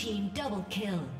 Team double kill.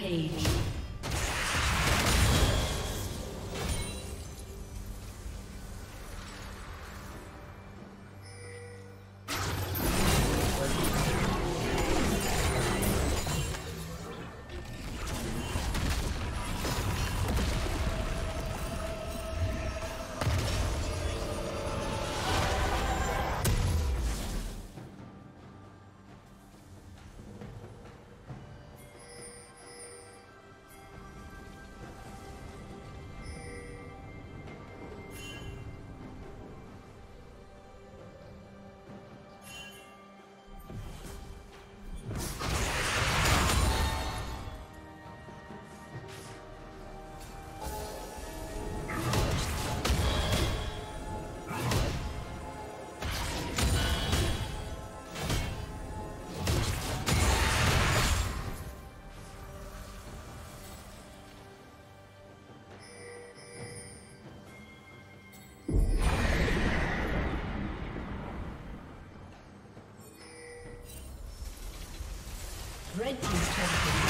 Rampage. Team's turret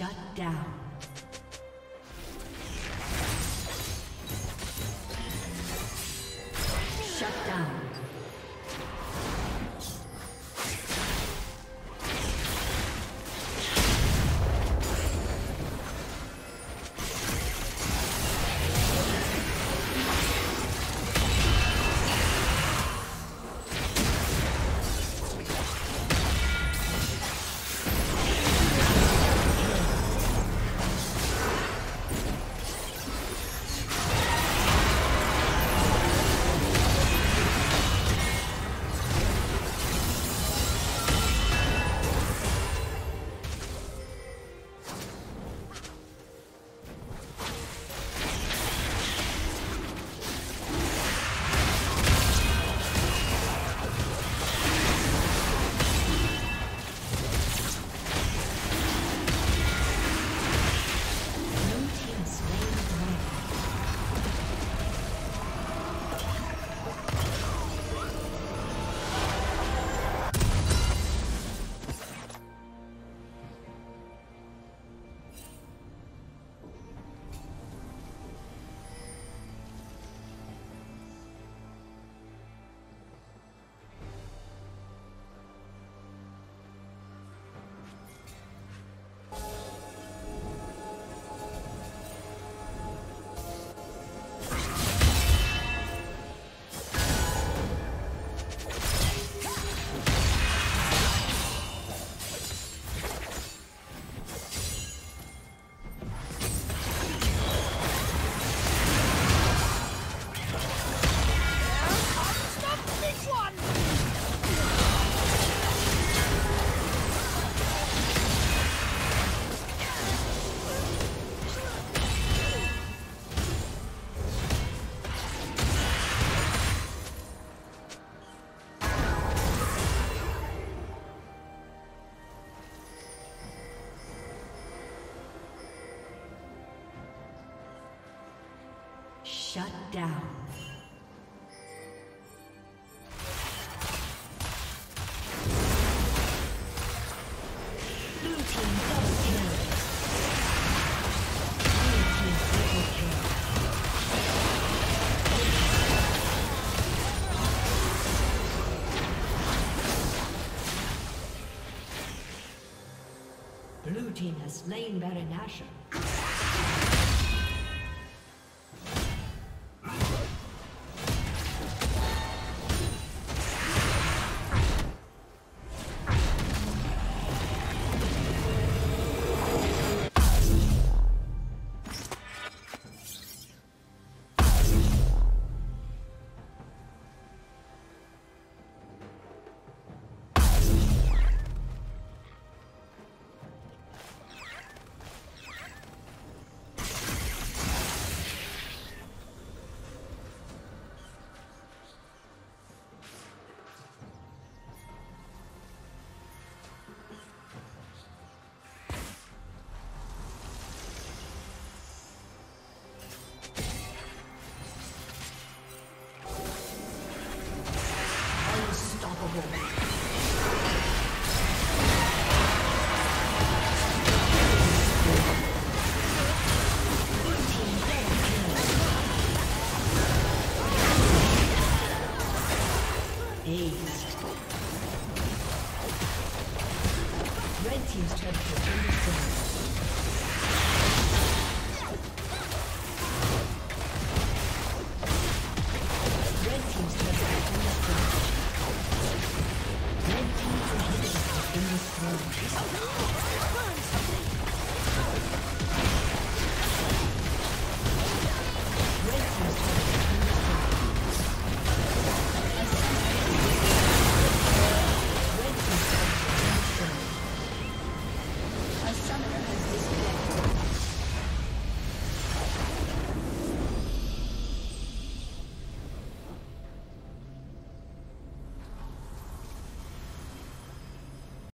Shut down. Down. Blue team double kill. Blue team kill. Blue team has slain Baron Nashor. team's turret has the destroyed.